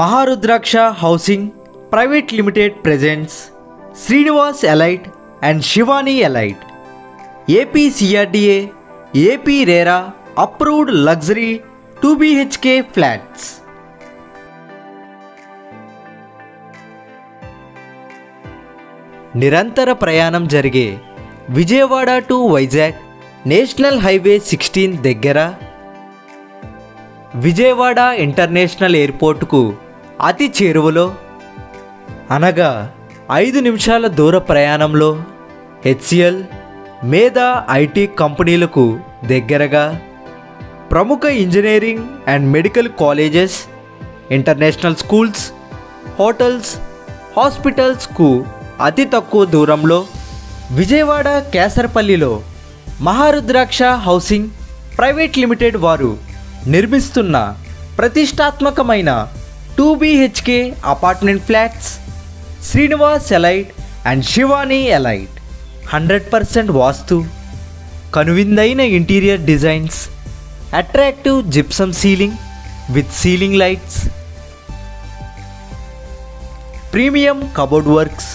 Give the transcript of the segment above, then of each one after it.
Maharudraksha housing private limited presents Srinivas elite and Shivani elite. AP CRDA AP RERA approved luxury two BHK flats. నిరంతర ప్రయాణం జరిగే Vijayawada to Vizag national highway sixteen దగ్గర Vijayawada international ఎయిర్పోర్టుకు అతి చేరువలో అనగా ఐదు నిమిషాల దూర ప్రయాణంలో హెచ్సిఎల్ మేధా ఐటీ కంపెనీలకు దగ్గరగా ప్రముఖ engineering and medical colleges international schools hotels హాస్పిటల్స్కు అతి తక్కువ దూరంలో విజయవాడ కేసరపల్లిలో మహారుద్రాక్ష హౌసింగ్ ప్రైవేట్ లిమిటెడ్ వారు నిర్మిస్తున్న ప్రతిష్టాత్మకమైన two BHK apartment flats Srinivas elite and Shivani elite hundred percent vastu కనువిందైన interior designs attractive gypsum ceiling with ceiling lights premium cupboard works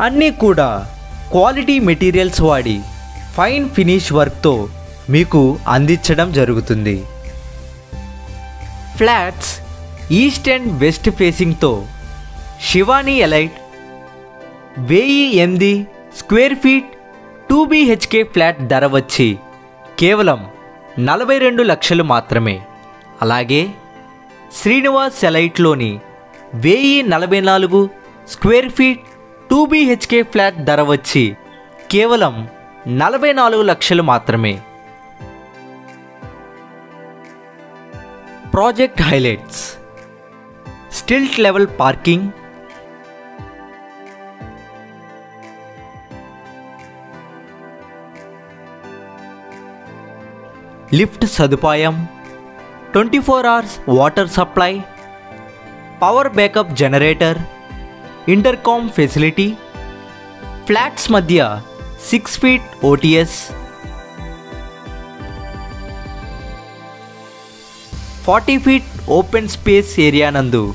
అన్నీ కూడా quality materials వాడి ఫైన్ ఫినిష్ వర్క్తో మీకు అందించడం జరుగుతుంది. ఫ్లాట్స్ ఈస్ట్ అండ్ వెస్ట్ ఫేసింగ్తో Shivani elite వెయ్యి ఎనిమిది square feet two BHK flat ధర వచ్చి కేవలం నలభై రెండు లక్షలు మాత్రమే. అలాగే శ్రీనివాస్ సెలైట్లోని వెయ్యి నలభై నాలుగు square feet two BHK flat ధర వచ్చి కేవలం నలభై నాలుగు లక్షలు మాత్రమే. project highlights stilt level parking lift సదుపాయం twenty four hours water supply power backup generator intercom facility flats మధ్య six feet OTS forty feet open space area నందు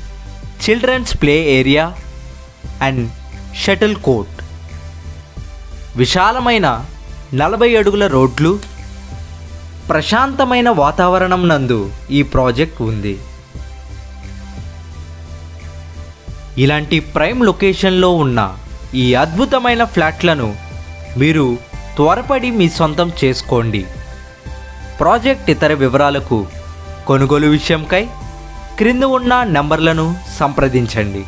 children's play area and shuttle court. విశాలమైన నలభై అడుగుల రోడ్లు ప్రశాంతమైన వాతావరణం నందు ఈ ప్రాజెక్ట్ ఉంది. ఇలాంటి ప్రైమ్ లొకేషన్లో ఉన్న ఈ అద్భుతమైన ఫ్లాట్లను మీరు త్వరపడి మీ సొంతం చేసుకోండి. ప్రాజెక్ట్ ఇతర వివరాలకు కొనుగోలు విషయంకై క్రింద ఉన్న నంబర్లను సంప్రదించండి.